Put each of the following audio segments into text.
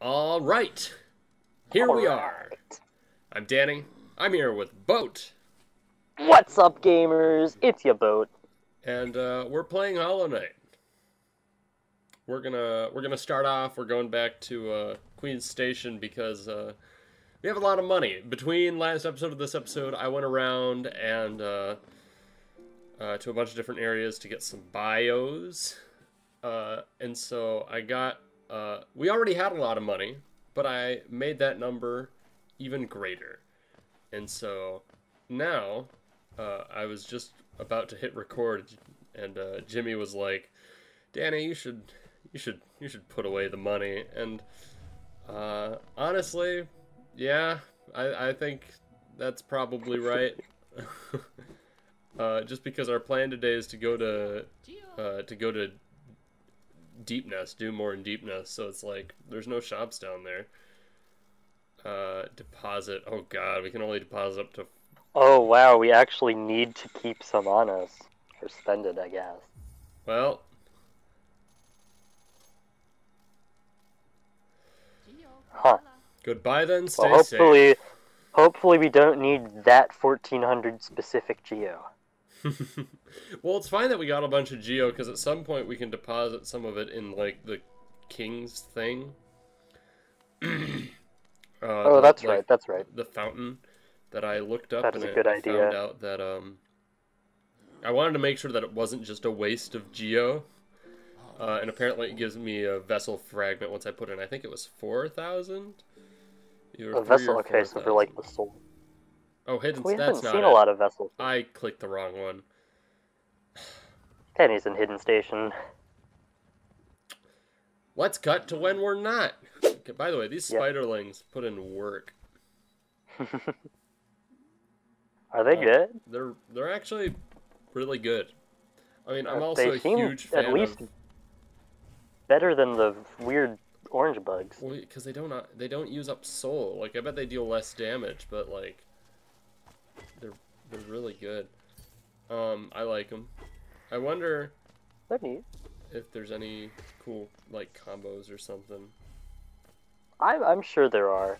All right. Here All we right. are. I'm Dani. I'm here with Boat. What's up, gamers? It's your boat. And uh, we're playing Hollow Knight. We're gonna we're gonna start off. We're going back to uh, Queen's Station because uh, we have a lot of money. Between last episode and this episode, I went around and uh, uh, to a bunch of different areas to get some bios, uh, and so I got. Uh, we already had a lot of money, but I made that number even greater, and so now uh, I was just about to hit record, and uh, Jimmy was like, "Dani, you should, you should, you should put away the money." And uh, honestly, yeah, I, I think that's probably right. uh, just because our plan today is to go to, uh, to go to Deepnest, do more in Deepnest. So it's like there's no shops down there. Uh, deposit. Oh God, we can only deposit up to Oh wow, we actually need to keep some on us. Or spend it, I guess. Well, Huh. goodbye then. Stay Well, safe. hopefully, hopefully we don't need that 1400 specific geo. Well, it's fine that we got a bunch of geo because at some point we can deposit some of it in like the king's thing. uh, Oh, the- that's like, right. That's right. The fountain that I looked up That and is good I idea. found out that um, I wanted to make sure that it wasn't just a waste of geo. Uh, and apparently it gives me a vessel fragment once I put in. I think it was four thousand. A vessel. Okay, so for like the soul. Oh, hidden. We haven't seen it. a lot of vessels. I clicked the wrong one. Penny's in Hidden Station. Let's cut to when we're not. Okay, by the way, these Yep. spiderlings put in work. Are they Uh, good? They're they're actually really good. I mean, I'm Uh, also they a huge fan at least of better than the weird orange bugs. because they don't uh, they don't use up soul. Like I bet they deal less damage, but like they're really good. Um, I like them. I wonder They're neat. if there's any cool like combos or something. I'm, I'm sure there are.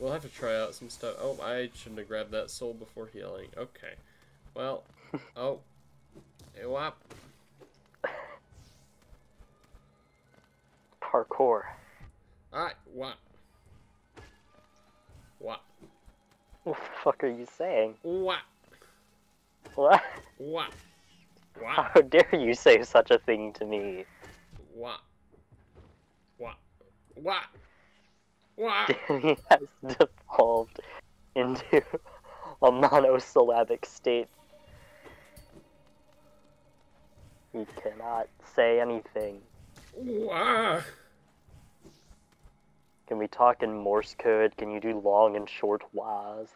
We'll have to try out some stuff. Oh, I shouldn't have grabbed that soul before healing. Okay. Well, oh. Hey, wop. Parkour. Alright, wop. Wop. What the fuck are you saying? What? What? What? Wop. How dare you say such a thing to me? What? What? What? Wop. Dani has devolved into a monosyllabic state. He cannot say anything. Wah. Can we talk in Morse code? Can you do long and short Y's?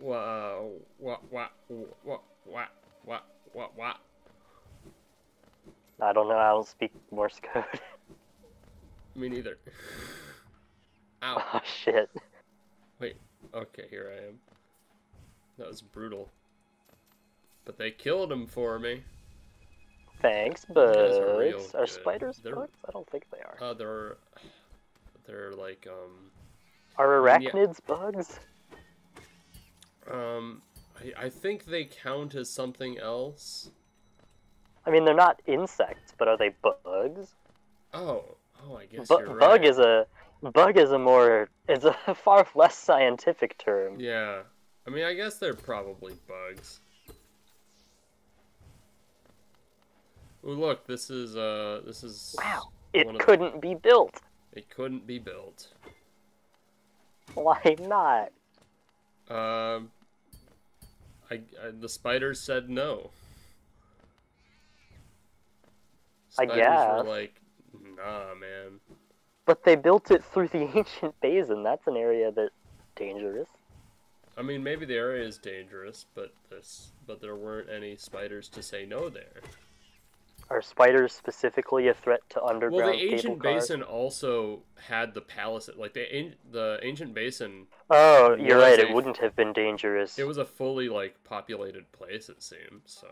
Whoa, what, what, what, what, what, what, what? I don't know. I don't speak Morse code. Me neither. Ow. Oh, shit. Wait. Okay, here I am. That was brutal. But they killed him for me. Thanks, bugs. Are spiders bugs? I don't think they are. Uh, they're they're like, um, Are yeah. arachnids bugs? um, I, I think they count as something else. I mean, they're not insects, but are they bugs? Oh, oh, I guess Bu- you're right. bug is a bug is a more is a far less scientific term. Yeah, I mean, I guess they're probably bugs. Ooh, look, this is, uh, this is... Wow, it of the- couldn't be built. It couldn't be built. Why not? Um, I, I the spiders said no. I Spiders guess. were like, nah, man. But they built it through the ancient basin. That's an area that's dangerous. I mean, maybe the area is dangerous, but this, but there weren't any spiders to say no there. Are spiders specifically a threat to underground Well, the ancient cars? basin also had the palace. Like the the ancient basin, Oh, you're right. a- It wouldn't have been dangerous. it was a fully like populated place. It seems so.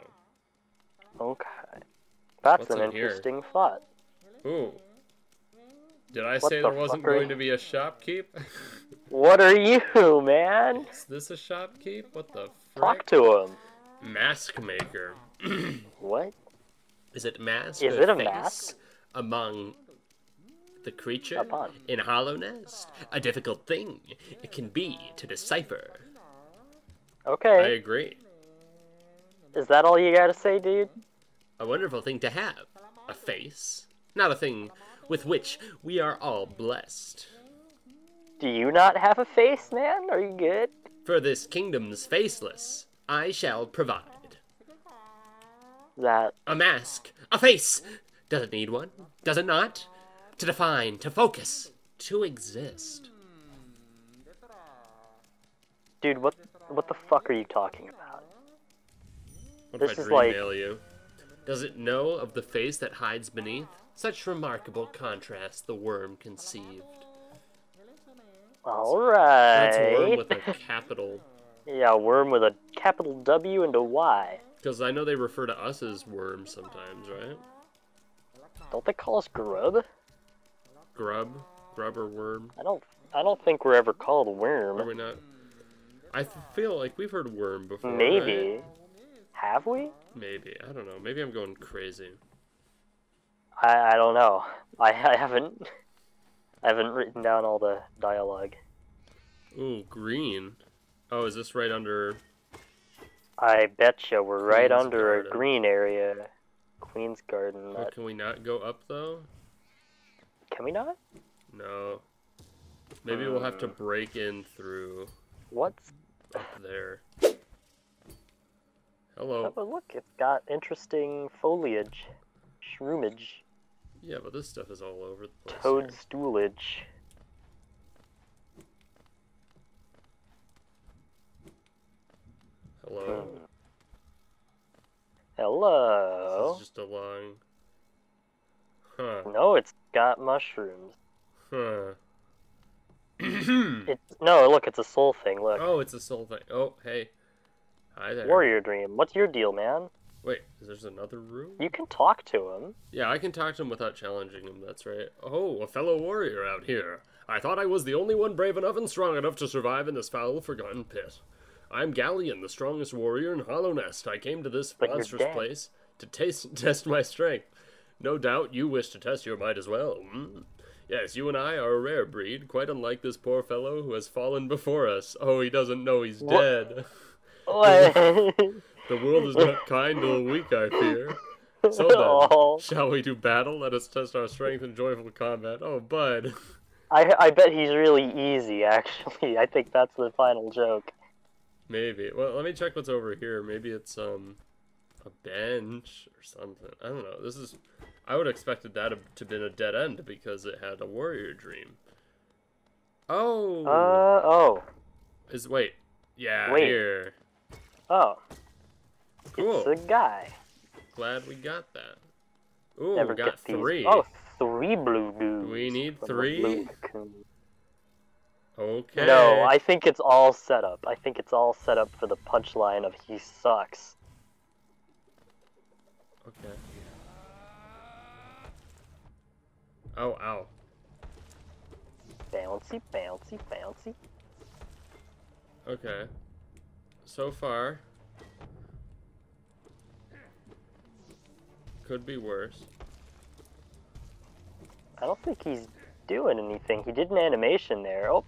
Okay. That's What's an in here? interesting thought. Ooh, Did I What say the there wasn't going you- to be a shopkeep? What are you, man? Is this a shopkeep? What the Talk frick? to him. Mask maker. What? Is it mask? Is or it a face mask? among the creature Upon. in Hallownest? A difficult thing it can be to decipher. Okay. I agree. Is that all you gotta say, dude? A wonderful thing to have. A face. Not a thing with which we are all blessed. Do you not have a face, man? Are you good? For this kingdom's faceless, I shall provide That a mask, a face. Does it need one? Does it not? To define, to focus, to exist. dude, what what the fuck are you talking about? What This is like- you? Does it know of the face that hides beneath? Such remarkable contrast the worm conceived. That's worm with a capital. yeah, worm with a capital W and a Y. Because I know they refer to us as worms sometimes, right? Don't they call us grub? Grub? Grub or worm? I don't I don't think we're ever called worm. Are we not? I feel like we've heard worm before. Maybe. right? Have we? Maybe. I don't know. Maybe I'm going crazy. I, I don't know. I, I haven't I haven't written down all the dialogue. Ooh, green. Oh, is this right under? I betcha we're right under Garden. a green area. Queen's Garden. Oh, can we not go up though? can we not? No. Maybe we'll have to Hmm. break in through What's up there. Hello. oh look, it's got interesting foliage. Shroomage. Yeah, but this stuff is all over the place. here. Toadstoolage. Hello. Hmm. Hello. This is just a long. Huh. No, it's got mushrooms. Huh. It's no, look, it's a soul thing. Look, oh, it's a soul thing. Oh, hey. Hi there. warrior dream. What's your deal, man? Wait, is there's another room? You can talk to him. Yeah, I can talk to him without challenging him, that's right. Oh, a fellow warrior out here. I thought I was the only one brave enough and strong enough to survive in this foul, forgotten pit. I'm Galien, the strongest warrior in Hallownest. I came to this But monstrous place to taste, test my strength. No doubt you wish to test your might as well. Hmm. Yes, you and I are a rare breed, quite unlike this poor fellow who has fallen before us. Oh, he doesn't know he's What? dead. What? The world is not kind to the weak, I fear. So then, shall we do battle? Let us test our strength in joyful combat. Oh, bud. I I bet he's really easy. Actually, I think that's the final joke. Maybe. Well, let me check what's over here. Maybe it's um a bench or something. I don't know. This is. I would have expected that to have been a dead end because it had a warrior dream. Oh. Uh oh is wait. Yeah. Wait. Here. oh. Cool. It's a guy. Glad we got that. Ooh, Never we got get these. three. Oh, three blue dudes. we need three? Okay. No, I think it's all set up. I think it's all set up for the punchline of he sucks. Okay. Oh, ow. Bouncy, bouncy, bouncy. Okay. So far. Could be worse. I don't think he's doing anything. He did an animation there. Oh.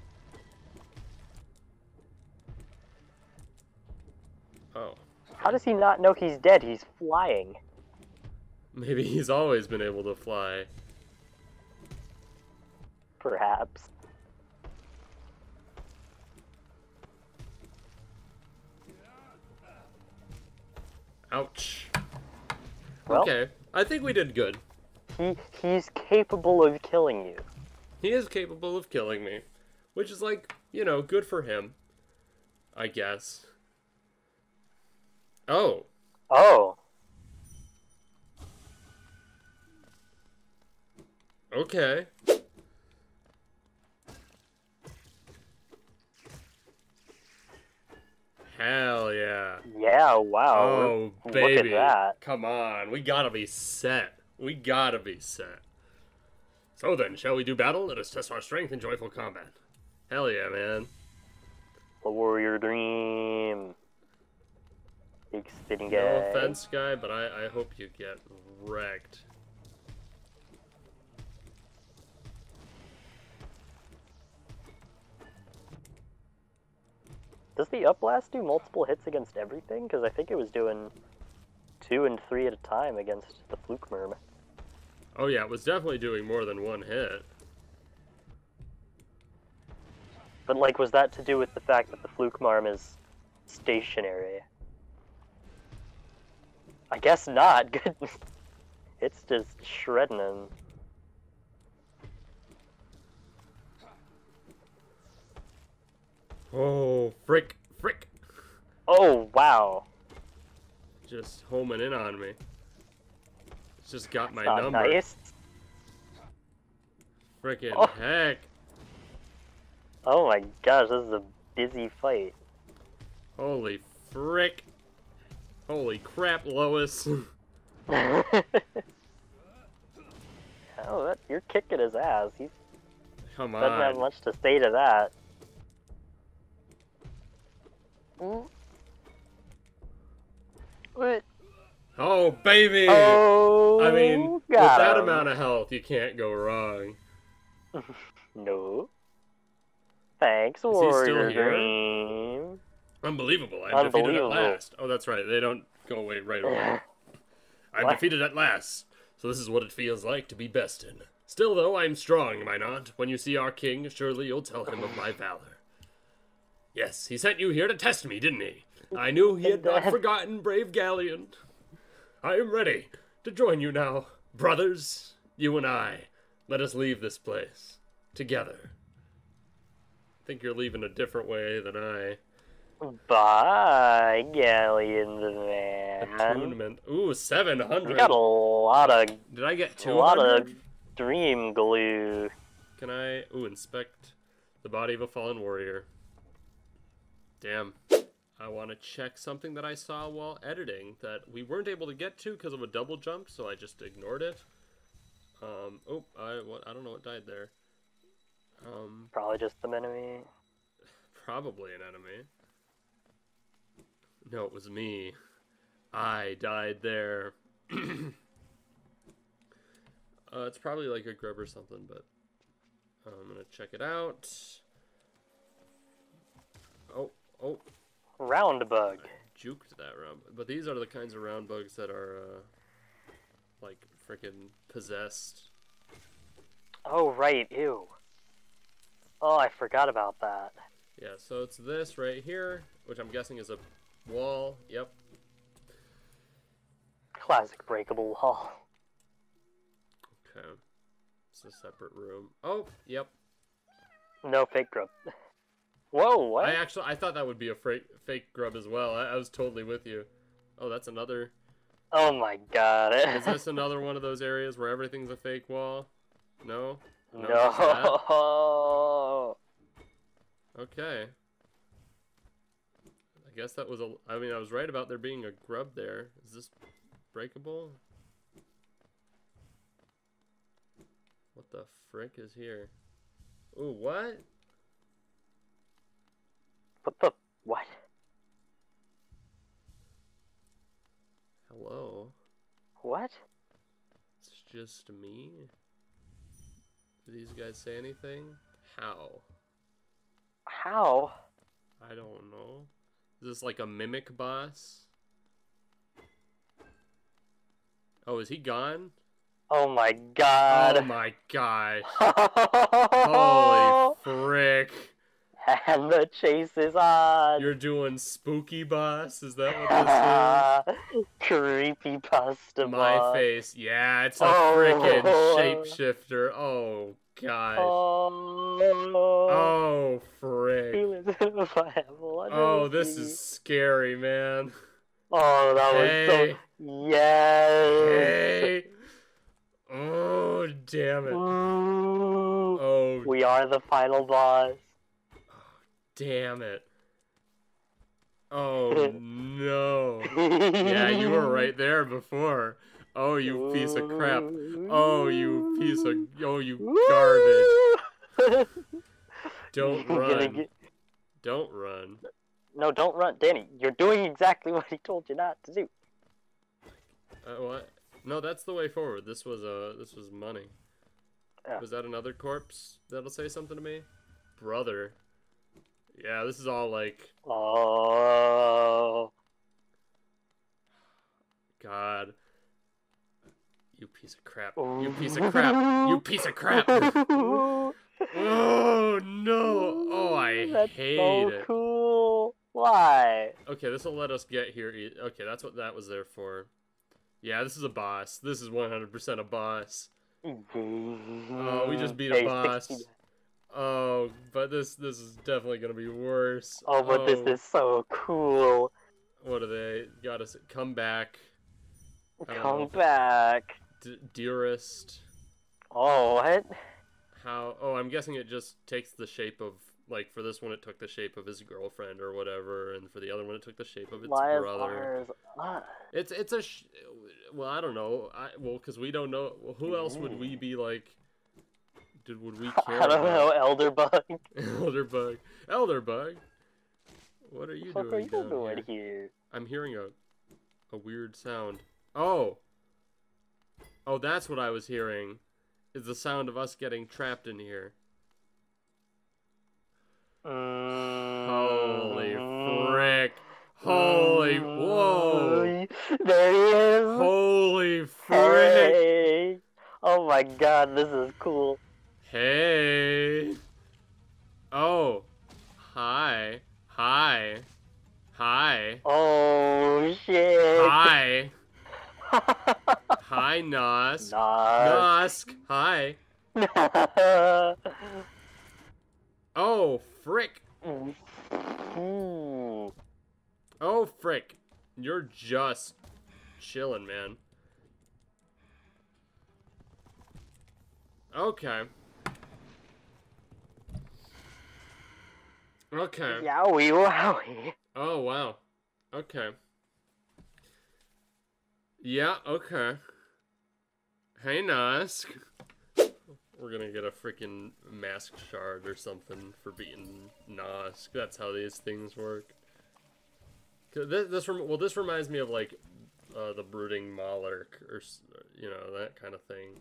How does he not know he's dead? He's flying. Maybe he's always been able to fly. Perhaps. Ouch. Well, okay. I think we did good. he he's capable of killing you. He is capable of killing me. Which is like, you know, good for him. I guess. Oh. Oh, Okay. Hell yeah. yeah! Wow. Oh, look baby. at that. Come on. We gotta be set. We gotta be set. So then, shall we do battle? Let us test our strength in joyful combat. Hell yeah, man. The warrior dream. Big spinning No offense, guy, but I, I hope you get wrecked. Does the up blast do multiple hits against everything? Because I think it was doing two and three at a time against the Flukemarm. Oh yeah, it was definitely doing more than one hit. But like, was that to do with the fact that the Flukemarm is stationary? I guess not. Good. it's just shredding him. Oh, frick, frick. Oh wow. Just homing in on me. It's just got my number. nice. Frickin' Oh. heck. Oh my gosh, this is a busy fight. Holy frick. Holy crap, Lois. oh, that, you're kicking his ass. He Come on. doesn't have much to say to that. Mm. Wait. Oh, baby! Oh, I mean, with that him. amount of health, you can't go wrong. No. Thanks, he still Warrior here? Unbelievable. I'm defeated at last. Oh, that's right. They don't go away right away. I'm What? defeated at last. So this is what it feels like to be bested. Still, though, I'm strong, am I not? When you see our king, surely you'll tell him of my valor. Yes, he sent you here to test me, didn't he? I knew he had not forgotten brave Galien. I am ready to join you now, brothers. You and I. Let us leave this place together. I think you're leaving a different way than I. Bye, Galien the Man. Attunement. Ooh, 700. You got a lot of Did I get a lot 200? of dream glue. Can I? Ooh, inspect the body of a fallen warrior. Damn. I want to check something that I saw while editing that we weren't able to get to because of a double jump, so I just ignored it. Um. Oh, I what? I don't know what died there. Um. Probably just the enemy. Probably an enemy. No, it was me. I died there. uh, it's probably like a grub or something, but I'm gonna check it out. Oh, oh, Round bug. juked that round. Bug but these are the kinds of round bugs that are, uh, like, freaking possessed. Oh right, ew. Oh, I forgot about that. Yeah, so it's this right here, which I'm guessing is a wall. Yep. Classic breakable wall. Okay. It's a separate room. Oh, yep. No fake grub. Whoa, what? I actually I thought that would be a fake grub as well. I, I was totally with you. Oh, that's another. Oh my god. Is this another one of those areas where everything's a fake wall? No. No. no. Okay. I guess that was a. I mean, I was right about there being a grub there. Is this breakable? What the frick is here? Ooh, what? What the what? Hello? What? It's just me? Do these guys say anything? How? How? I don't know. Is this like a mimic boss? Oh, is he gone? Oh my god. Oh my gosh. Holy frick. and the chase is on. You're doing spooky boss? Is that what this is? Creepy pasta? My boss. face. Yeah, it's a Oh. frickin' shapeshifter. Oh gosh. Oh. Oh frick. Oh, this is scary, man. Oh, that was Hey. so. Yes. Hey. Oh, damn it. Ooh. Oh, We are the final boss. damn it. Oh, no. Yeah, you were right there before. Oh, you piece of crap. Oh, you piece of. Oh, you garbage. Don't run. get- Don't run. No, don't run, Dani. You're doing exactly what he told you not to do. Uh, what? No, that's the way forward. This was uh, this was money. Was that another corpse that'll say something to me? Brother. Yeah, this is all like Oh. God. You piece of crap. You piece of crap. You piece of crap. Oh no! Oh, I That's hate so it. cool. Why? Okay, this will let us get here. e- Okay, that's what that was there for. Yeah, this is a boss. This is 100% a boss. Oh, we just beat a boss. Oh, but this this is definitely gonna be worse. Oh, but this oh. is so cool. What are they? Got us. Come back, Come back. D- dearest. Oh, what? How? Oh, I'm guessing it just takes the shape of like for this one it took the shape of his girlfriend or whatever, and for the other one it took the shape of its Why brother. It's it's a sh- well I don't know I well because we don't know well, who else would we be like did would we care I don't know? Elderbug. Elderbug Elderbug what are you What doing are you doing here? here? I'm hearing a a weird sound oh oh that's what I was hearing is the sound of us getting trapped in here holy Mm. frick holy whoa There he is. holy frick Hey. Oh my god, this is cool. Hey. Oh. Hi. Hi. Hi. Oh shit. Hi. Hi, Nosk. Nosk. Hi. Oh, frick. Ooh. Oh, frick. You're just chilling, man. Okay. Okay. Yowie wowie. Oh wow. Okay. Yeah, okay. Hey Nosk. We're gonna get a freaking mask shard or something for beating Nosk. That's how these things work. This, this well, this reminds me of like uh, the brooding Mawlek or you know that kind of thing.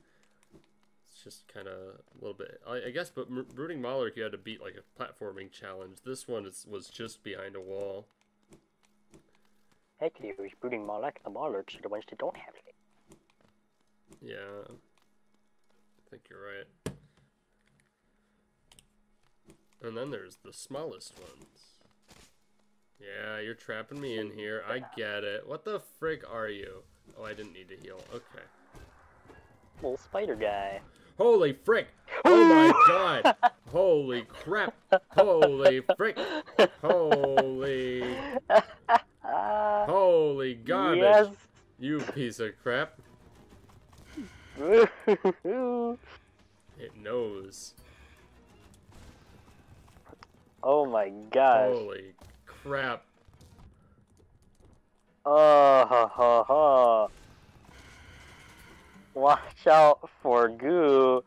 It's just kind of a little bit, I, I guess. But brooding Mawlek, you had to beat like a platforming challenge. This one is, was just behind a wall. Actually, we're brooding more the Mawleks are the ones that don't have it. Yeah. I think you're right. And then there's the smallest ones. Yeah, you're trapping me in here. I get it. What the frick are you? Oh, I didn't need to heal. Okay. Little spider guy. Holy frick! Oh my god! Holy crap! Holy frick! Holy. Holy garbage! yes. You piece of crap. It knows. oh my gosh. Holy crap. Oh, ha, ha, ha. Watch out for goo.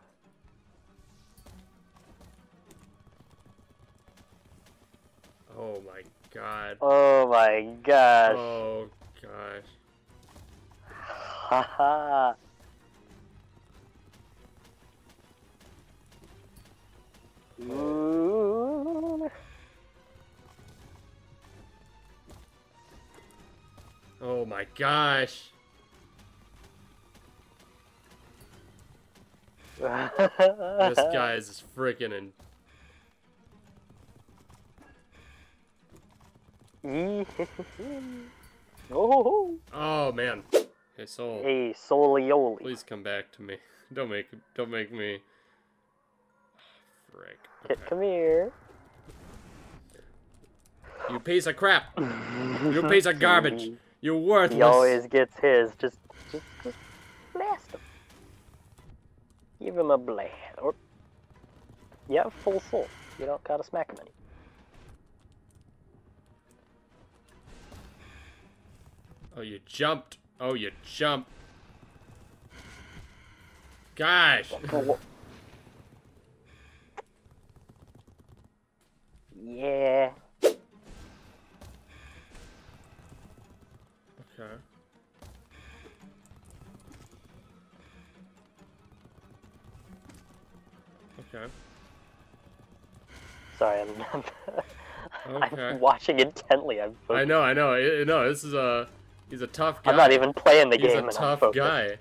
Oh my god. Oh my gosh. Oh gosh. Haha. Ooh. Oh my gosh. This guy is freaking and oh, oh man. Hey soul, hey, solioli. please come back to me. Don't make don't make me ah, frick. Kit, come here. You piece of crap. You piece of garbage. You're worthless. He always gets his. Just, just, just blast him. Give him a blast. Or, yeah, full soul. You don't gotta smack him any. Oh, you jumped. Oh, you jumped. Gosh. Yeah. Okay. Okay. Sorry, I'm, Okay. I'm watching intently. I'm I know, I know. I- No, this is a he's a tough guy. I'm not even playing the he's game. a and I'm tough guy.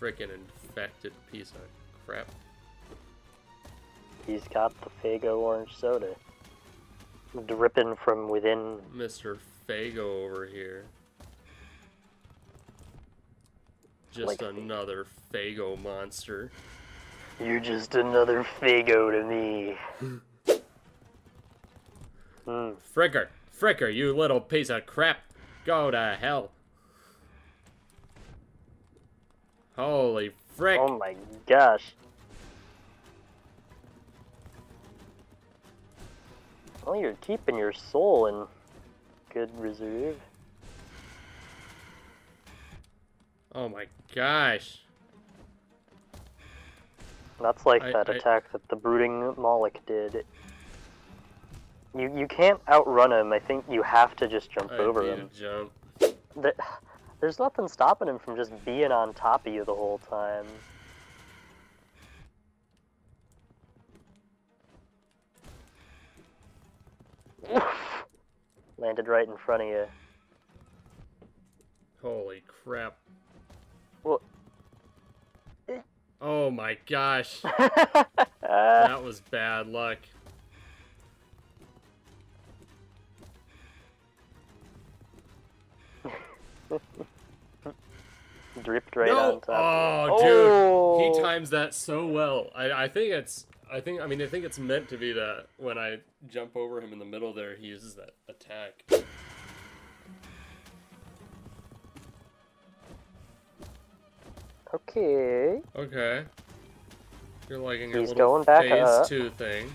Freaking infected piece of crap. He's got the Faygo orange soda. Dripping from within. Mr. Faygo over here. Just Like- another Faygo monster. You're just another Faygo to me. Hmm. Fricker! Fricker, you little piece of crap! Go to hell! Holy frick! Oh my gosh. Well, you're keeping your soul in good reserve. Oh my gosh! That's like I- that I- attack that the brooding Mawlek did. You you can't outrun him. I think you have to just jump I over him. jump. Th- There's nothing stopping him from just being on top of you the whole time. Landed right in front of you. Holy crap. Well- Oh my gosh. That was bad luck. dripped right no! on top. Oh, you. dude. Oh! He times that so well. I, I think it's. I think. I mean, I think it's meant to be that when I jump over him in the middle there, he uses that attack. Okay. Okay. You're liking your He's little going back phase up. two thing.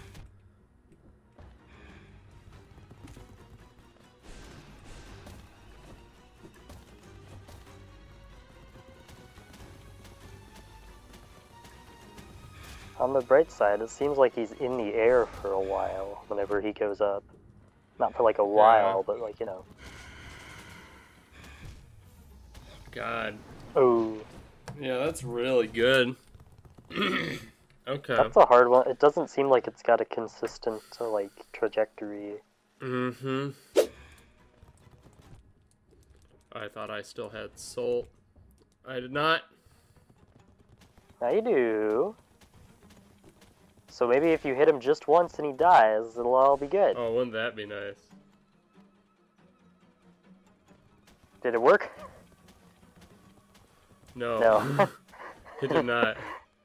On the bright side, it seems like he's in the air for a while whenever he goes up. Not for like a while, but like, you know. God. Oh, Yeah, that's really good. okay. that's a hard one. It doesn't seem like it's got a consistent, uh, like, trajectory. Mm-hmm. I thought I still had soul. I did not. Now you do. So maybe if you hit him just once and he dies, it'll all be good. Oh, wouldn't that be nice? Did it work? No. No. it did not.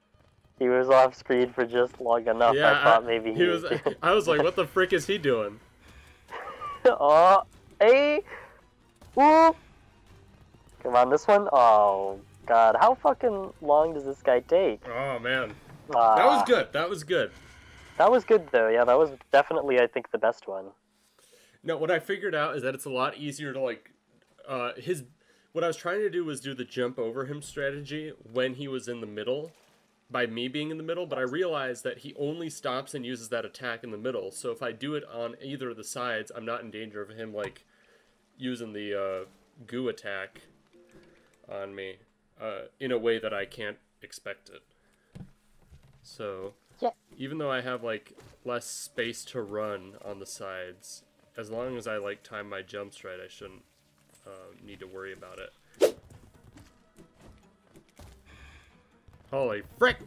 he was off screen for just long enough. yeah, I thought maybe he was. would. I was like, what the frick is he doing? oh, hey, whoop! Come on, this one. Oh God, how fucking long does this guy take? Oh man, Ah, that was good. That was good. That was good though. Yeah, that was definitely, I think, the best one. No, what I figured out is that it's a lot easier to like, uh, his. What I was trying to do was do the jump over him strategy when he was in the middle, by me being in the middle. But I realized that he only stops and uses that attack in the middle. So if I do it on either of the sides, I'm not in danger of him like using the uh, goo attack on me uh, in a way that I can't expect it. So Yeah. even though I have like less space to run on the sides, as long as I like time my jumps right, I shouldn't uh, need to worry about it. Holy frick!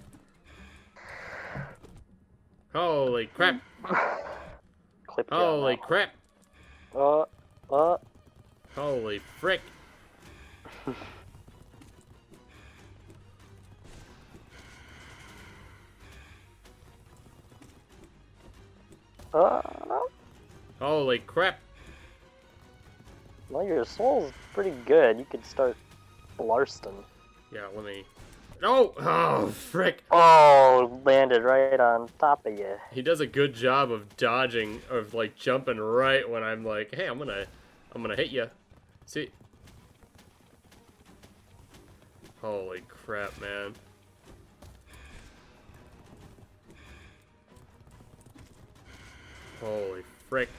Holy crap! Clipped you on Holy that crap! one. Uh, uh. Holy frick! Uh, Holy crap. Well, your soul's pretty good. You could start Blarsten. Yeah, let me... Oh! Oh, frick! Oh, landed right on top of you. He does a good job of dodging, of, like, jumping right when I'm like, hey, I'm gonna... I'm gonna hit you. See? Holy crap, man. Holy frick.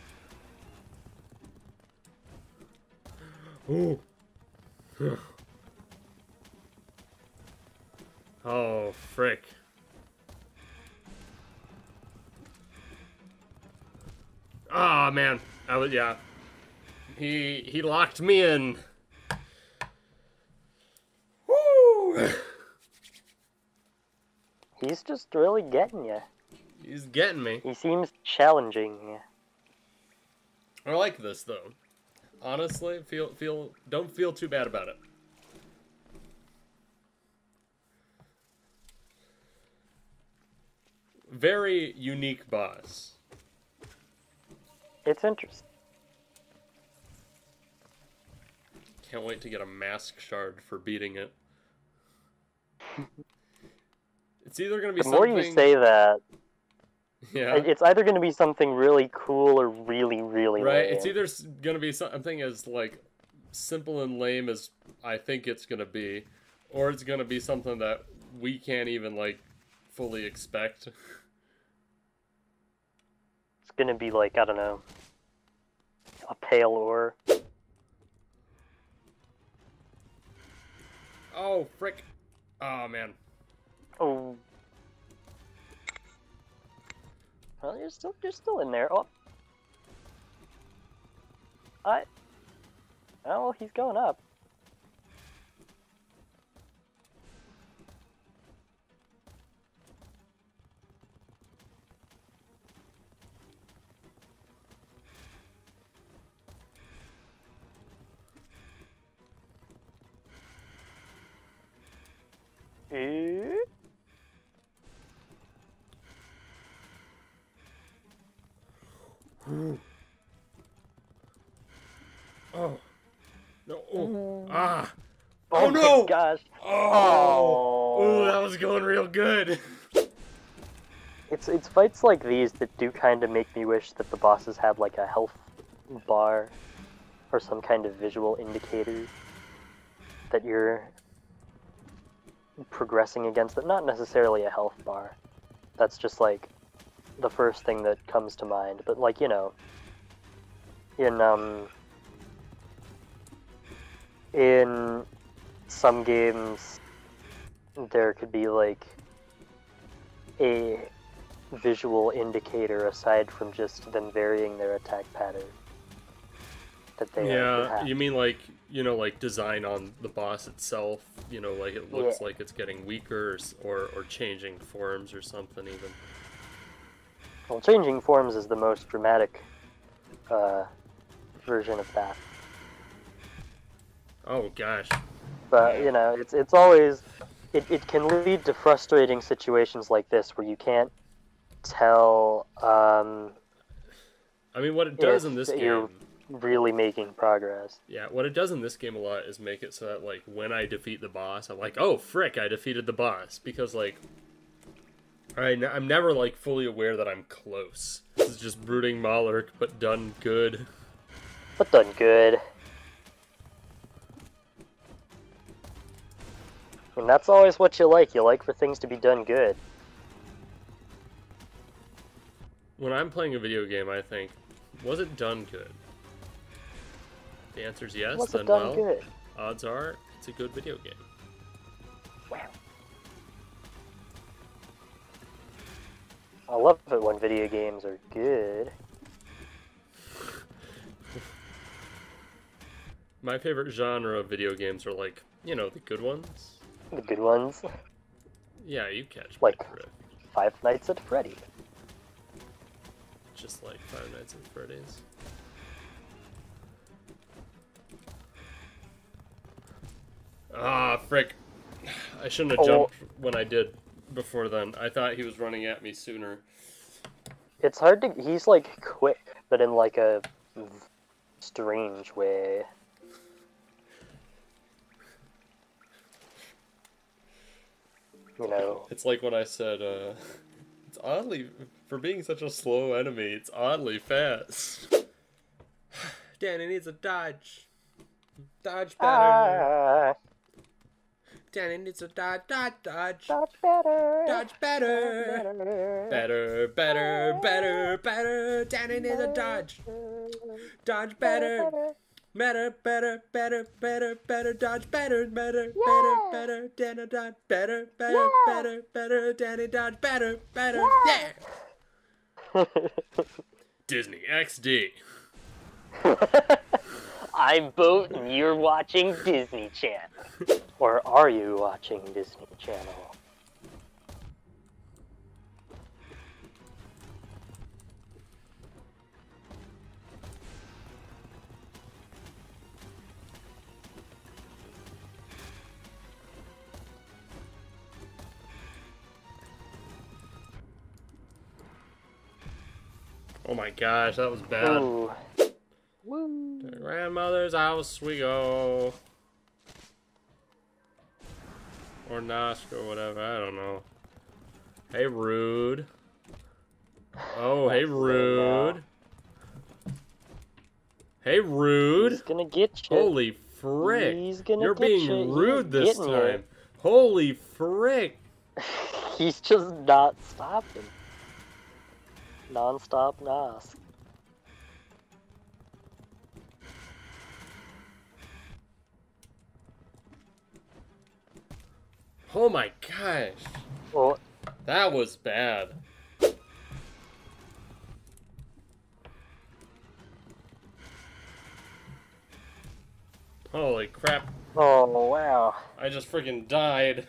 Ooh. oh, frick. Ah, oh, man. I was, yeah. He, he locked me in. Woo! He's just really getting you. He's getting me. He seems challenging. I like this though. Honestly, feel feel don't feel too bad about it. Very unique boss. It's interesting. Can't wait to get a mask shard for beating it. it's either gonna be the something. more you say that, yeah, it's either going to be something really cool or really, really right. lame. It's either gonna be something as like simple and lame as I think it's gonna be, or it's gonna be something that we can't even like fully expect. It's going to be like I don't know, a pale ore. Oh frick! Oh man. Oh. Well, you're still you're still in there. Oh. I. Oh, he's going up. Oh, Oh, no! my gosh. Oh. Oh. Ooh, that was going real good. It's it's fights like these that do kind of make me wish that the bosses had like a health bar or some kind of visual indicator that you're progressing against it. Not necessarily a health bar. That's just like the first thing that comes to mind. But like you know, in um in some games there could be like a visual indicator aside from just them varying their attack pattern that they Yeah, you mean like you know like design on the boss itself? You know, like it looks Yeah. like it's getting weaker or, or or changing forms or something even. Well, changing forms is the most dramatic uh, version of that. Oh gosh. But you know, it's it's always it, it can lead to frustrating situations like this where you can't tell um, I mean, what it does in this you're- game, really making progress. yeah, what it does in this game a lot is make it so that like when I defeat the boss, I'm like, oh frick, I defeated the boss because like. I, I'm never like fully aware that I'm close. This is just brooding Mawlek, but done good. But done good. And that's always what you like. You like for things to be done good. When I'm playing a video game, I think, was it done good? The answer is yes. Was then well, good? odds are it's a good video game. Wow. I love it when video games are good. My favorite genre of video games are like, you know, the good ones. The good ones. Yeah, you catch Like-. Five Nights at Freddy. Just like Five Nights at Freddy's. Ah, frick. I shouldn't have Oh. jumped when I did before then. I thought he was running at me sooner. It's hard to. He's like quick, but in like a strange way. You know, It's like when I said, uh, it's oddly, for being such a slow enemy, it's oddly fast. Dani needs a dodge. Dodge better. ah, Dani needs to dodge, dodge, dodge. Dodge better. Dodge better. better. Better, better, better, better. Dani needs a dodge. Dodge better. Better, better, better, better, better, better, dodge better, better, better, Yeah. better, Dani dodge better, better, Yeah. better, better, Dani dodge better, better, yeah. Disney XD. I vote and you're watching Disney Channel. or are you watching Disney Channel? My gosh, that was bad. Ooh. Woo. To grandmother's house we go. Or Nosk or whatever, I don't know. Hey, Rude. Oh, hey, Rude. Hey, Rude. He's gonna get you. Holy frick. He's gonna You're get being you. He's rude this getting you. time. Holy frick. He's just not stopping. Non-stop Nos. Oh my gosh. Well, That was bad. Holy crap. oh wow. I just freaking died.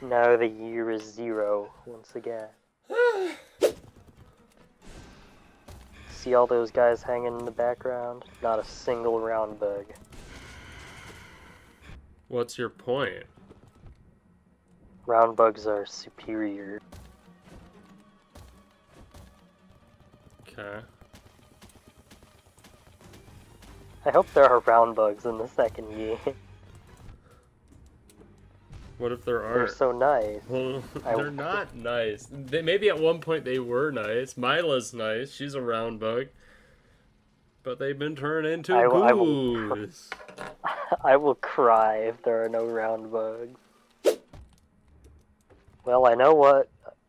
Now the year is zero once again. See all those guys hanging in the background? Not a single round bug. What's your point? Round bugs are superior. Okay. I hope there are round bugs in the second game. What if there are? They're so nice. Well, they're not nice. They, maybe at one point they were nice. Myla's nice. She's a round bug. But they've been turned into I will- I will- I will cry if there are no round bugs. Well, I know what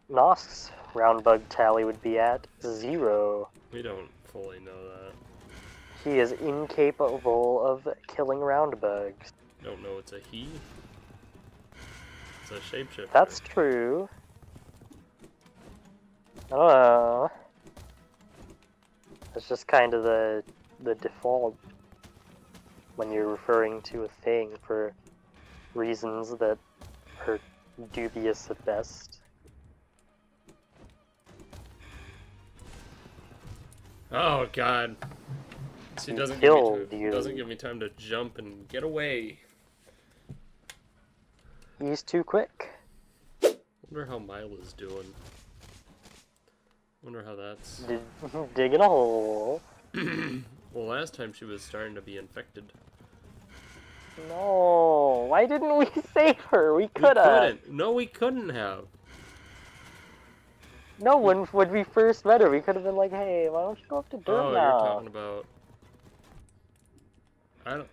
Nosk's round bug tally would be at zero. We don't fully know that. He is incapable of killing round bugs. Don't know it's a he. A shapeshifter. That's true. I don't know. It's just kind of the the default when you're referring to a thing for reasons that are dubious at best. Oh god. It doesn't give me time, doesn't give me time to jump and get away. He's too quick. Wonder how Myla's doing. Wonder how that's. Dig- digging a hole. well, last time she was starting to be infected. No, why didn't we save her? We could have. couldn't. No, we couldn't have. No, when when we first met her, we could have been like, "Hey, why don't you go up to dirt oh, now?" you're talking about. I don't.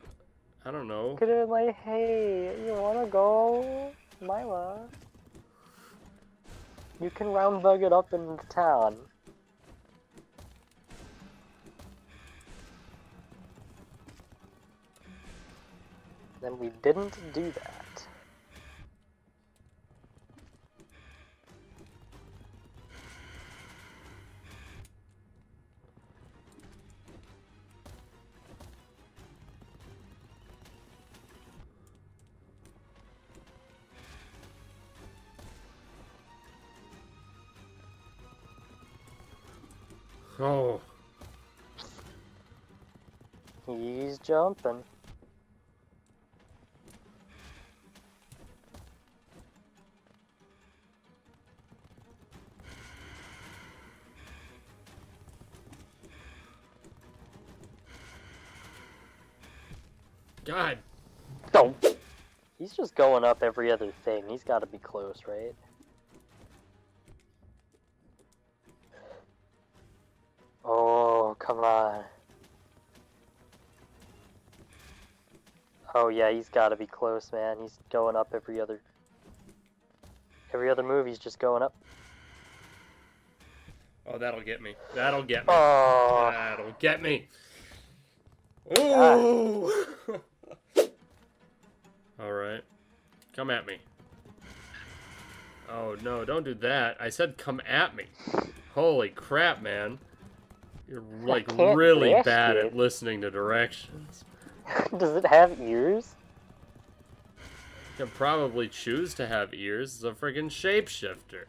I don't know. Could have been like, "Hey, you wanna go, Myla? You can round bug it up in town." Then we didn't do that. Oh, He's jumping. God. Don't. He's just going up every other thing. He's got to be close, right? Yeah, he's got to be close, man. He's going up every other. Every other move, he's just going up. Oh, that'll get me. That'll get me. Oh, That'll get me. Ah. Ooh. All right. Come at me. Oh no, don't do that. I said come at me. Holy crap, man. You're like really bad at listening to directions. does it have ears? Can probably choose to have ears. It's a freaking shapeshifter.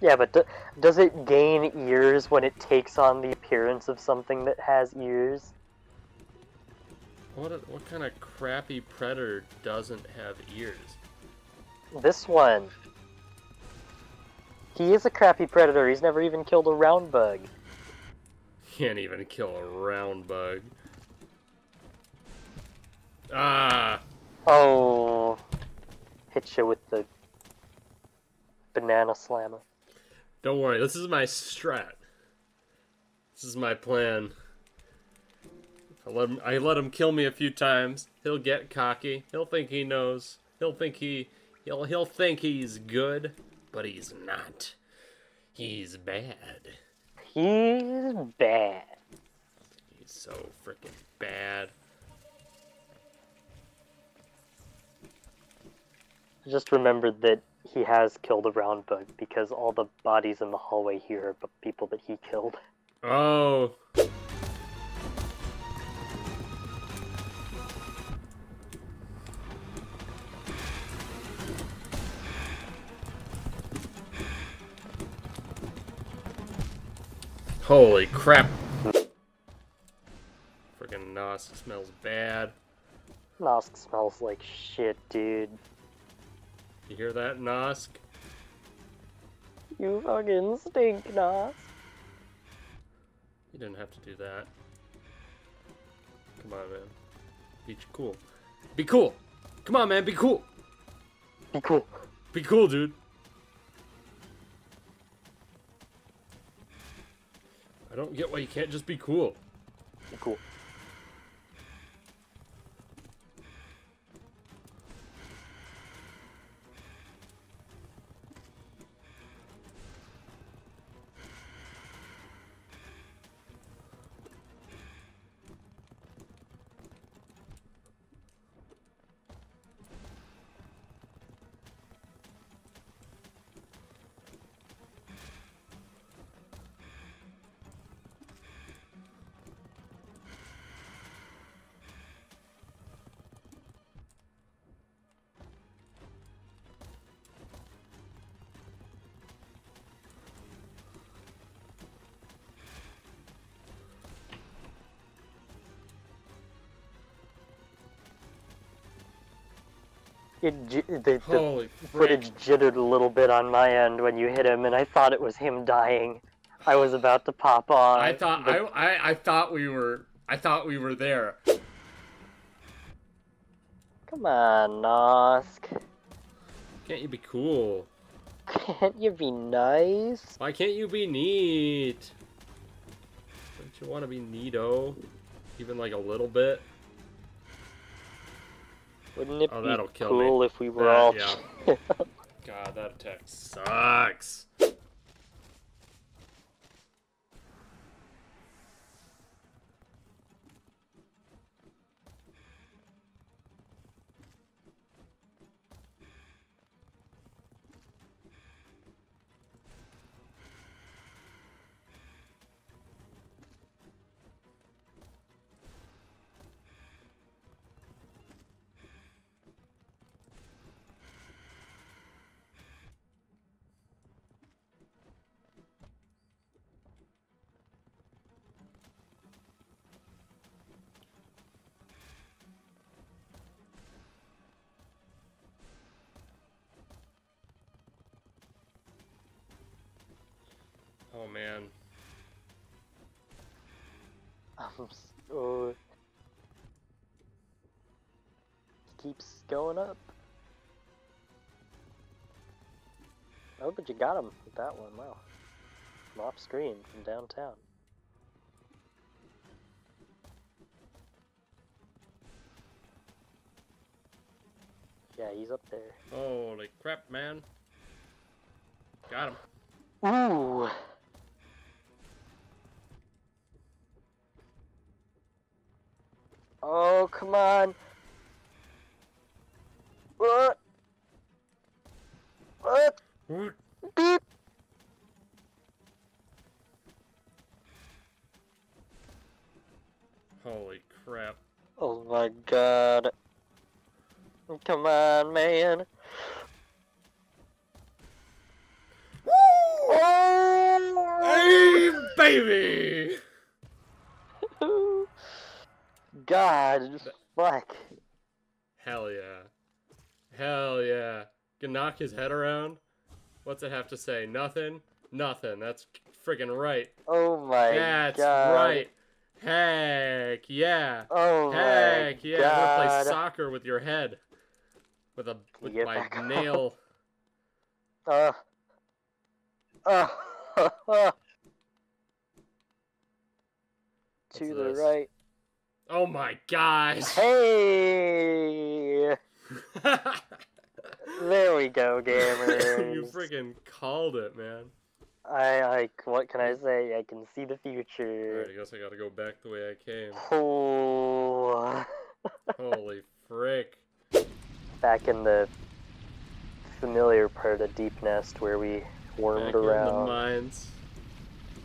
Yeah, but do, does it gain ears when it takes on the appearance of something that has ears? What a, what kind of crappy predator doesn't have ears? This one. He is a crappy predator. He's never even killed a round bug. Can't even kill a round bug. Ah, Oh, hit you with the banana slammer. don't worry. This is my strat. This is my plan. I let him. I let him kill me a few times. He'll get cocky. He'll think he knows. He'll think he. He'll he'll think he's good, but he's not. He's bad. He's bad. He's so freaking bad. Just remembered that he has killed a round bug because all the bodies in the hallway here are people that he killed. Oh. Holy crap. Freaking Nosk smells bad. Nosk smells like shit, dude. You hear that, Nosk? You fucking stink, Nosk. You didn't have to do that. Come on, man. Be cool. Be cool. Come on, man. Be cool. Be cool. Be cool, dude. I don't get why you can't just be cool. Be cool. It, the, the footage jittered a little bit on my end when you hit him, and I thought it was him dying. I was about to pop on. I thought but- I, I I thought we were I thought we were there. Come on, Nosk. Can't you be cool? Can't you be nice? Why can't you be neat? Don't you want to be neato? Even like a little bit? Wouldn't it Oh, be that'll kill me. cool if we were That- all? yeah. God, that attack sucks. Oh man. I'm. Keeps going up. Oh, but you got him with that one. Wow. From off screen from downtown. Yeah, he's up there. Holy crap, man. Got him. Ooh. Oh, come on. What? What? Beep. Holy crap. Oh my god. Come on, man. Hey, oh! baby! God, just fuck. Hell yeah. Hell yeah. Can knock his head around? What's it have to say? Nothing? Nothing. That's friggin' right. Oh my That's god. That's right. Heck yeah. Oh Heck my yeah. I'm gonna play soccer with your head. With a with my nail. Uh. Uh. to the right. Oh my gosh. Hey! There we go, gamers. you freaking called it, man. I, I, what can I say? I can see the future. Alright. I guess I gotta go back the way I came. Oh. Holy frick. Back in the familiar part of the Deepnest where we wormed Back in the around. mines.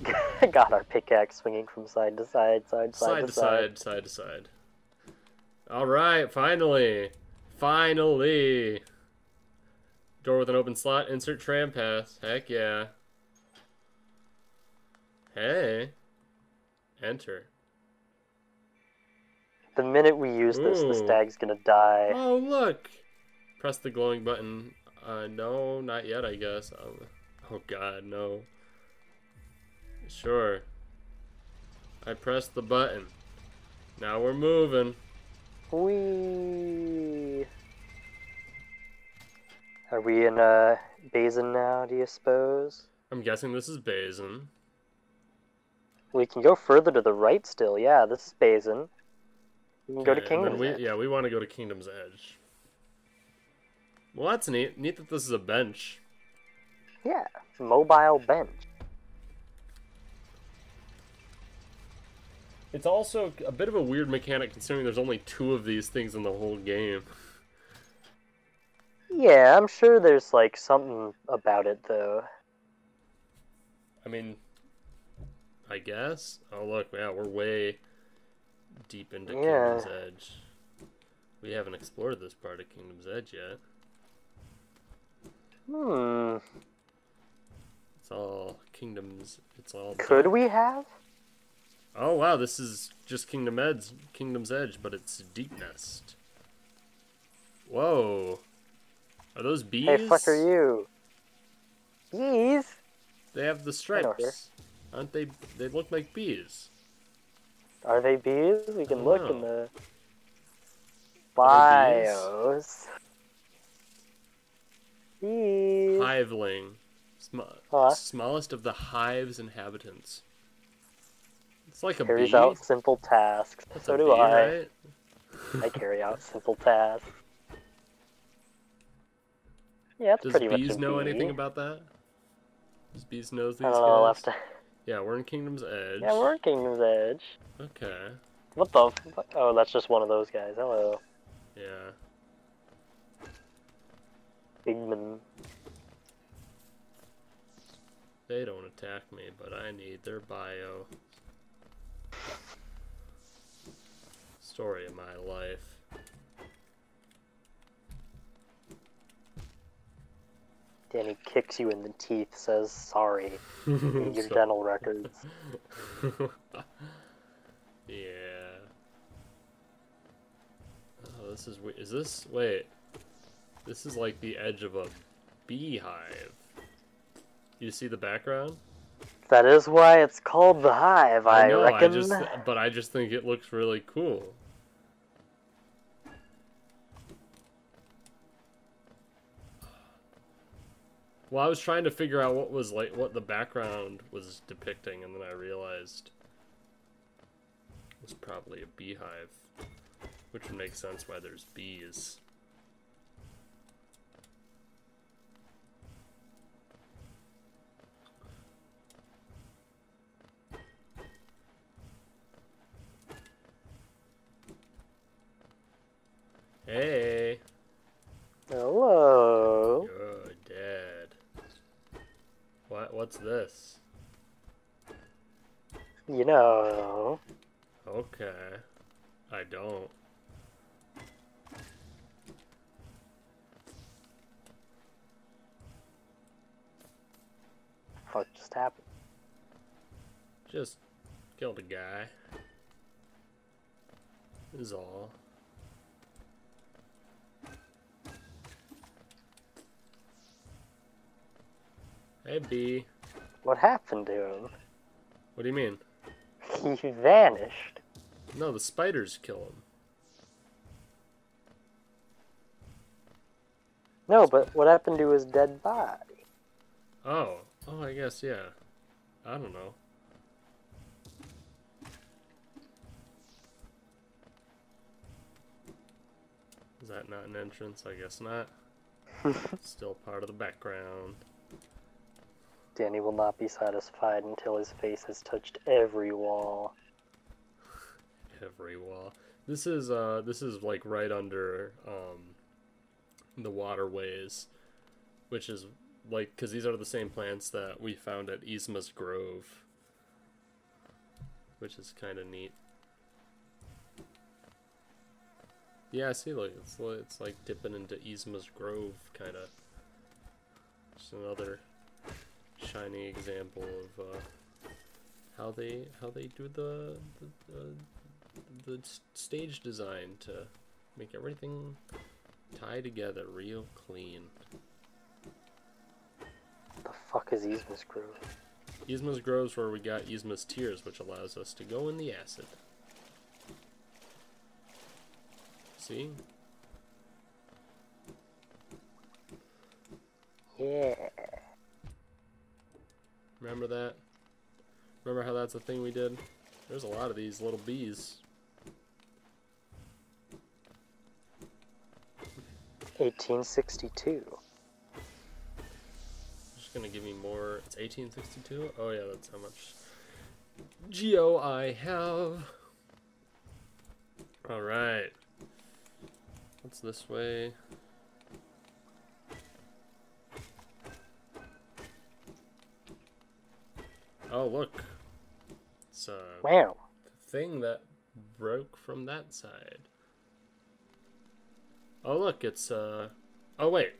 Got our pickaxe swinging from side to side, side, side, Side to side, side to side. Alright, finally. Finally. Door with an open slot, insert tram pass. Heck yeah. Hey. Enter. The minute we use this, Ooh. the stag's gonna die. Oh, look! Press the glowing button. Uh, no, not yet, I guess. Um, oh god, no. Sure. I pressed the button. Now we're moving. Whee! Are we in uh, Basin now, do you suppose? I'm guessing this is Basin. We can go further to the right still, yeah, this is Basin. We can go to Okay, Kingdom's we, Edge. Yeah, we want to go to Kingdom's Edge. Well, that's neat. Neat that this is a bench. Yeah, mobile bench. It's also a bit of a weird mechanic considering there's only two of these things in the whole game. Yeah, I'm sure there's like something about it though. I mean, I guess. Oh look, yeah, we're way deep into Yeah. Kingdom's Edge. We haven't explored this part of Kingdom's Edge yet. Hmm. It's all Kingdoms. It's all. Could we have? Oh wow, this is just Kingdom Edge, Kingdom's Edge, but it's Deepnest. Whoa. Are those bees? Hey, fuck are you? Bees? They have the know stripes. Aren't they? They look like bees. Are they bees? We can look in the oh. Are bios. Bees. Hiveling. Sm- Huh? Smallest of the hive's inhabitants. It's like a Carries bee. out simple tasks. That's so do bee, I. right? I carry out simple tasks. Yeah, it's Does pretty bees much a know bee. anything about that? Does bees know these I don't know. Guys? to. Yeah, we're in Kingdom's Edge. Yeah, we're in Kingdom's Edge. Okay. What the? Oh, that's just one of those guys. Hello, Yeah. Bigman. They don't attack me, but I need their bio. Story of my life. Dani kicks you in the teeth, says sorry. Need your dental records. yeah. Oh, this is is this wait? This is like the edge of a beehive. You see the background? That is why it's called the Hive. I, know, reckon. I just but I just think it looks really cool. Well, I was trying to figure out what was like what the background was depicting, and then I realized it was probably a beehive, which would make sense why there's bees. Hey. Hello. What's this? You know. Okay. I don't. What just happened? Just killed a guy. Is all. Hey B. What happened to him? What do you mean? He vanished. No, the spiders kill him. No, but what happened to his dead body? Oh. Oh, I guess, yeah. I don't know. Is that not an entrance? I guess not. Still part of the background. Dani will not be satisfied until his face has touched every wall. Every wall. This is uh this is like right under um the waterways, which is like because these are the same plants that we found at Isma's Grove, which is kind of neat. Yeah, see, look, it's it's like dipping into Isma's Grove, kind of. Just another shiny example of uh, how they how they do the the, the the stage design to make everything tie together real clean. The fuck is Isma's Grove? Isma's Grove's where we got Isma's Tears, which allows us to go in the acid. See? Yeah. Remember that? Remember how that's a thing we did? There's a lot of these little bees. 1862. Just gonna give me more. It's 1862? Oh, yeah, that's how much Geo I have. Alright. What's this way? Oh, look. It's a Wow. thing that broke from that side. Oh, look, it's, uh. Oh, wait.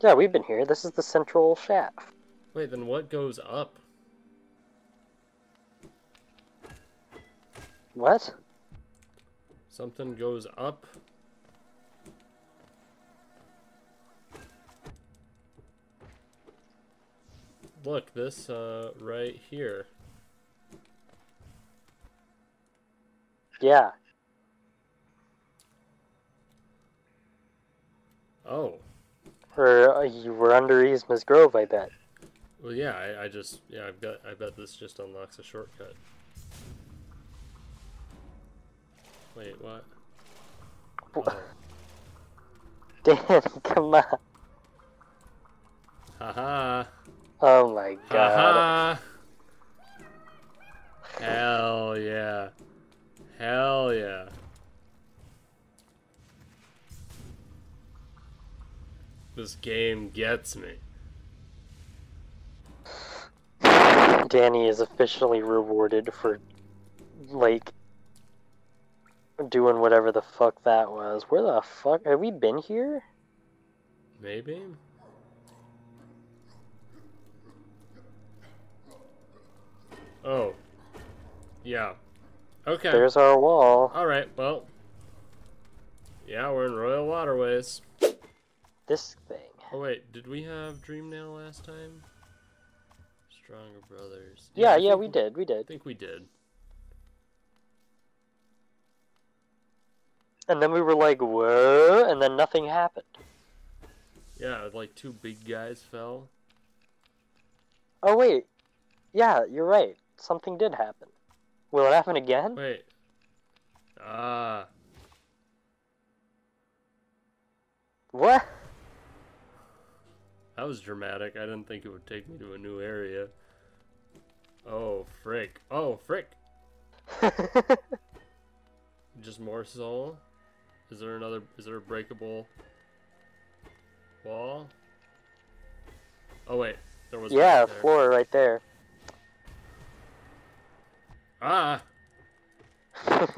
Yeah, we've been here. This is the central shaft. Wait, then what goes up? What? Something goes up. Look, this uh right here. Yeah. Oh. Or uh, you were under Isma's Grove, I bet. Well yeah, I, I just yeah, I've got I bet this just unlocks a shortcut. Wait, what? Wha- Oh. Dani, come on. Haha. Oh my god. Haha. Hell yeah. Hell yeah. This game gets me. Dani is officially rewarded for, like, doing whatever the fuck that was. Where the fuck? Have we been here? Maybe? Oh. Yeah. Okay. There's our wall. Alright, well. Yeah, we're in Royal Waterways. This thing. Oh wait, did we have Dream Dreamnail last time? Stronger Brothers. Yeah, yeah, think we did. We did. I think we did. And then we were like, whoa, and then nothing happened. Yeah, like two big guys fell. Oh, wait. Yeah, you're right. Something did happen. Will it happen again? Wait. Ah. What? That was dramatic. I didn't think it would take me to a new area. Oh, frick. Oh, frick. Just more soul? Is there another is there a breakable wall? Oh wait. There was Yeah, right floor right there. Ah!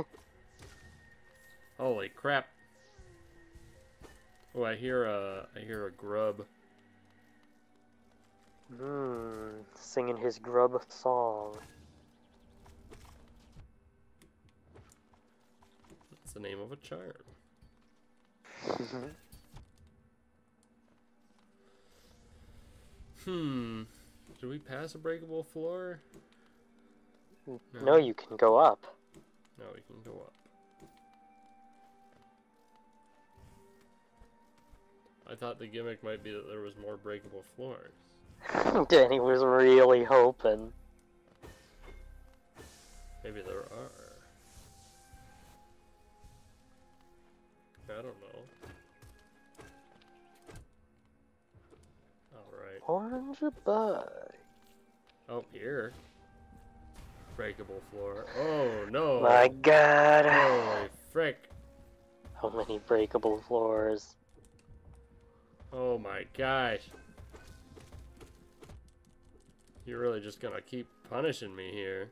Holy crap! Oh, I hear a I hear a grub. Hmm, singing his grub song. That's the name of a charm. Hmm. Did we pass a breakable floor? No, you can go up. No, we can go up. I thought the gimmick might be that there was more breakable floors. Dani was really hoping. Maybe there are. I don't know. Alright. Orange bug. Oh, here. Breakable floor. Oh, no. My god. Holy frick. How many breakable floors? Oh my gosh. You're really just gonna keep punishing me here.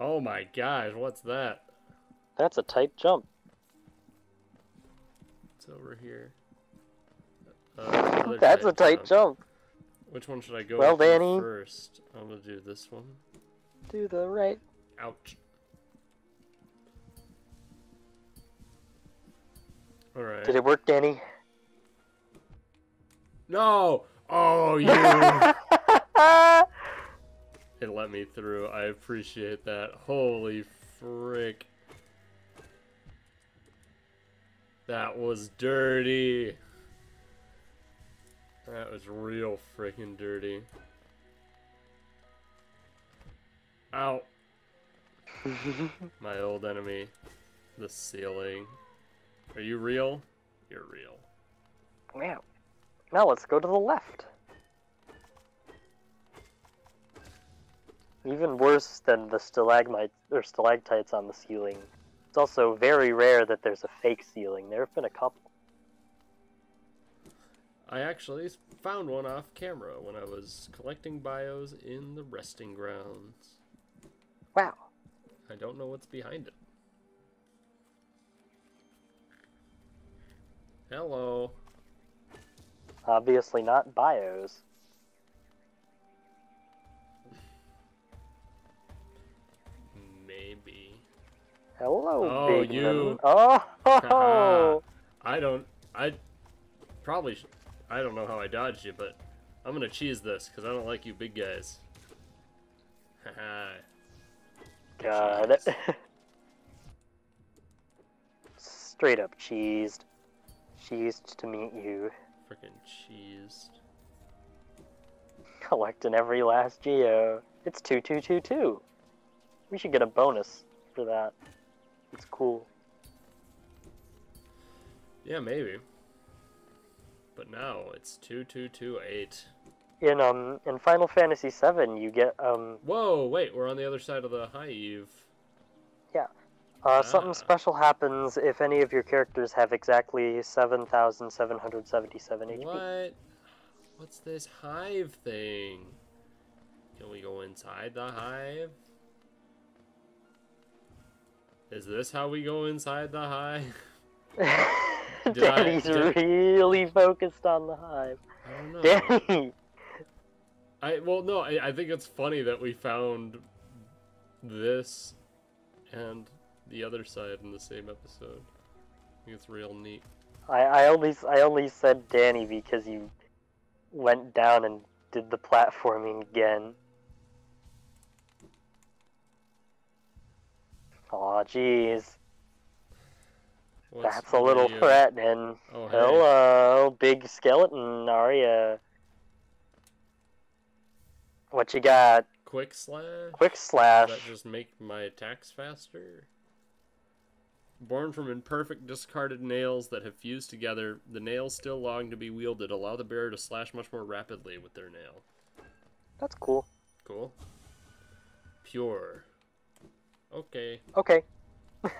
Oh my gosh, what's that? That's a tight jump. It's over here. Uh, That's a tight jump. Which one should I go Well, with Dani. first? I'm gonna do this one. Do the right. Ouch. Alright. Did it work, Dani? No! Oh, you! it let me through. I appreciate that. Holy frick. That was dirty. That was real freaking dirty. Ow. My old enemy. The ceiling. Are you real? You're real. Wow. Now let's go to the left. Even worse than the stalagmites or stalactites on the ceiling. It's also very rare that there's a fake ceiling. There have been a couple. I actually found one off camera when I was collecting bios in the resting grounds. Wow. I don't know what's behind it. Hello. Obviously not bios. Maybe. Hello, Oh, big you. man. Oh, ho, ho. I don't. I probably. Sh- I don't know how I dodged you, but I'm gonna cheese this because I don't like you big guys. God. Straight up cheesed. Cheesed to meet you. Freaking cheesed. Collecting every last geo. It's 2222. We should get a bonus for that. It's cool. Yeah, maybe. But now it's two two two eight. In um in Final Fantasy VII, you get um Whoa! Wait, we're on the other side of the hive. Yeah, uh, something Ah. special happens if any of your characters have exactly 7,777 HP. What? What's this hive thing? Can we go inside the hive? Is this how we go inside the hive? Did I- Dani's did- really focused on the hive. I don't know. Dani, I well no, I, I think it's funny that we found this and the other side in the same episode. I think it's real neat. I, I only I only said Dani because you went down and did the platforming again. Aw, jeez. That's a little uh, threatening. Oh, hey. Hello, big skeleton, are ya? What you got? Quick slash. Quick slash. Does that just make my attacks faster? Born from imperfect discarded nails that have fused together, the nails still long to be wielded allow the bearer to slash much more rapidly with their nail. That's cool. Cool. Pure. Okay. Okay.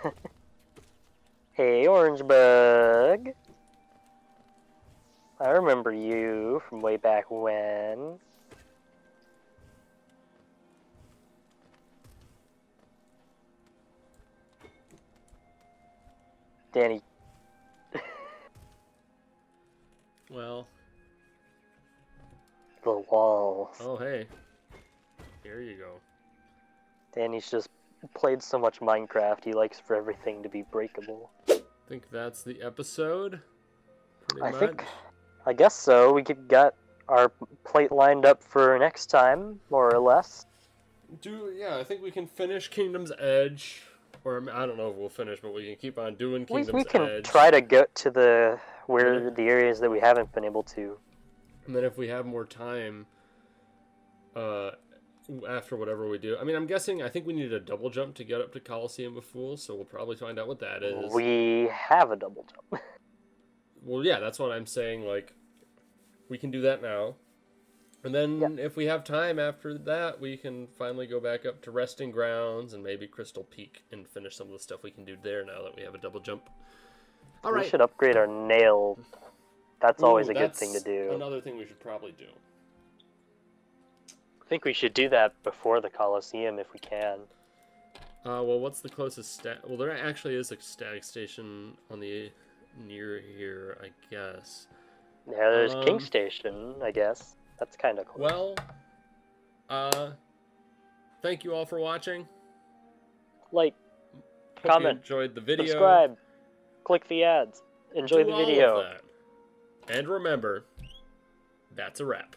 hey, orange bug. I remember you from way back when. Dani, Well, the walls. oh hey. Here you go. Dani's just played so much Minecraft, he likes for everything to be breakable. I think that's the episode. Pretty I much. think, I guess so. We could get our plate lined up for next time, more or less. Do yeah, I think we can finish Kingdom's Edge, or I don't know if we'll finish, but we can keep on doing We, Kingdom's we can Edge. try to get to the where Yeah. the areas that we haven't been able to. And then if we have more time, uh, after whatever we do, I mean, I'm guessing I think we need a double jump to get up to Coliseum of Fools, so we'll probably find out what that is. We have a double jump. Well, yeah, that's what I'm saying. Like, we can do that now, and then if we have time after that, we can finally go back up to Resting Grounds and maybe Crystal Peak and finish some of the stuff we can do there now that we have a double jump. All we right. should upgrade our nail. That's always Ooh, a good thing to do. Another thing we should probably do. I think we should do that before the Coliseum if we can. Uh, well, what's the closest stat? Well, there actually is a static station on the near here, I guess. Yeah, there's King Um, Station, I guess. That's kind of cool. Well, uh, thank you all for watching. like, Hope Comment, enjoyed the video. subscribe, click the ads, enjoy Do the video. And remember, that's a wrap.